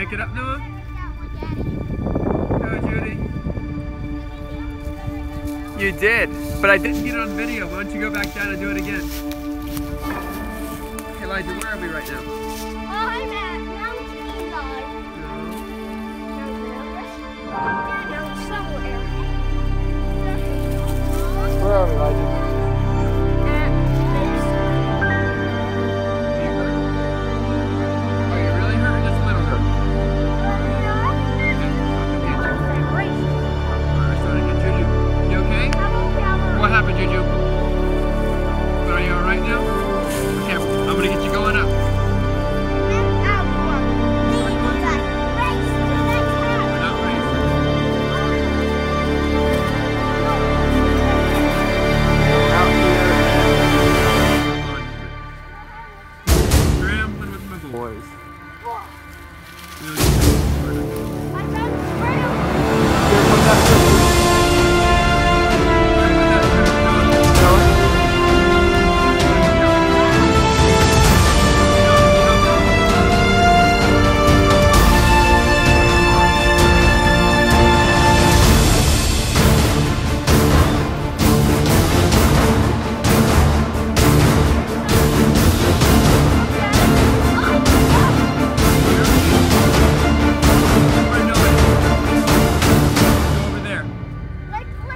make it up, Noah? Go, Judy. You did, but I didn't get it on video. Why don't you go back down and do it again? Hey, Elijah, where are we right now?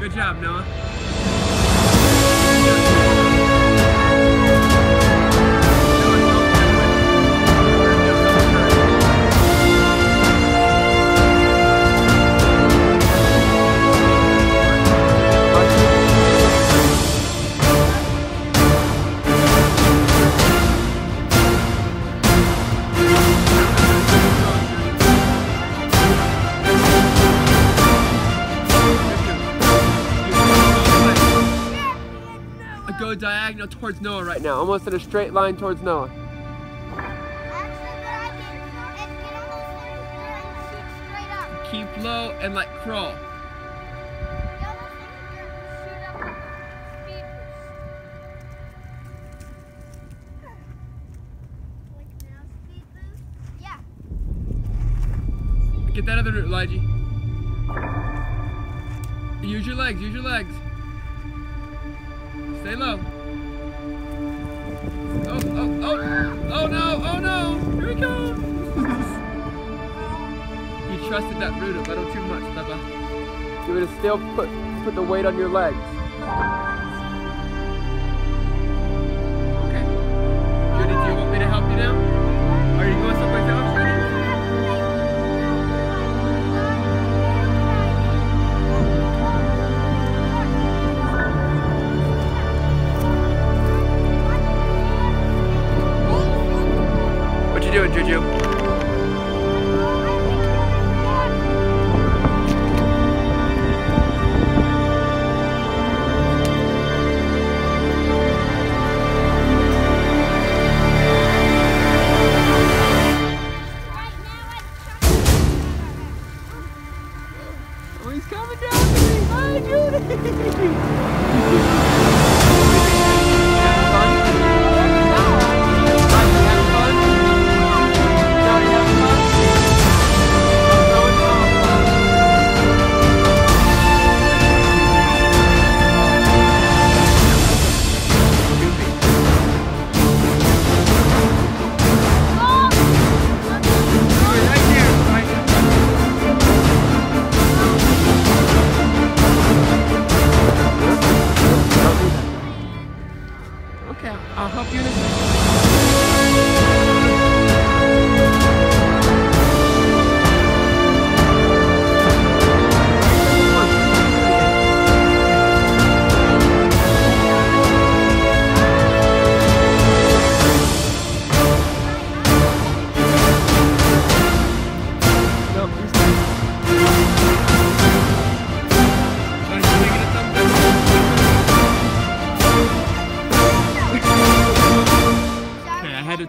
Good job, Noah. Go diagonal towards Noah right now, almost in a straight line towards Noah. Keep low and like crawl. Get that other route, Elijah. Use your legs, use your legs. Stay low. Oh, oh, oh, oh no, oh no, here we go. you trusted that route a little too much, Bubba. You would have still put, put the weight on your legs.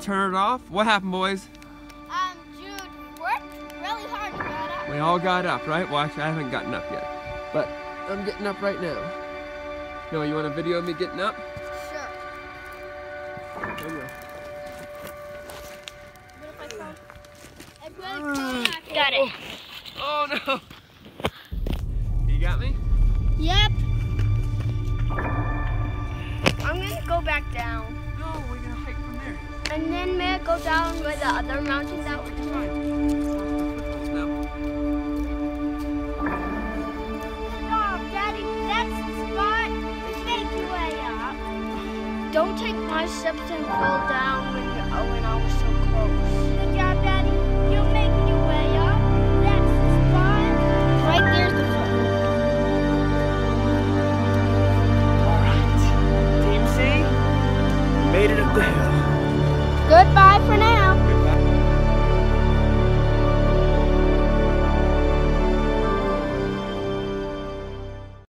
Turn it off. What happened, boys? Um, Jude worked really hard to get up. We all got up, right? Well, actually, I haven't gotten up yet. But I'm getting up right now. No, you want a video of me getting up? Sure. There you go. I fall? I really can't. Got it. Oh no! You got me? Yep. I'm gonna go back down. And then may I go down where the other? It's fine. Now. Stop, Daddy. That's the spot. Make your way up. Don't take my steps and fall down when, oh, when I was so close. Good job, Daddy. You're making your way up. That's the spot. Right there's the spot. Alright. Team C, made it up the hill. Goodbye for now.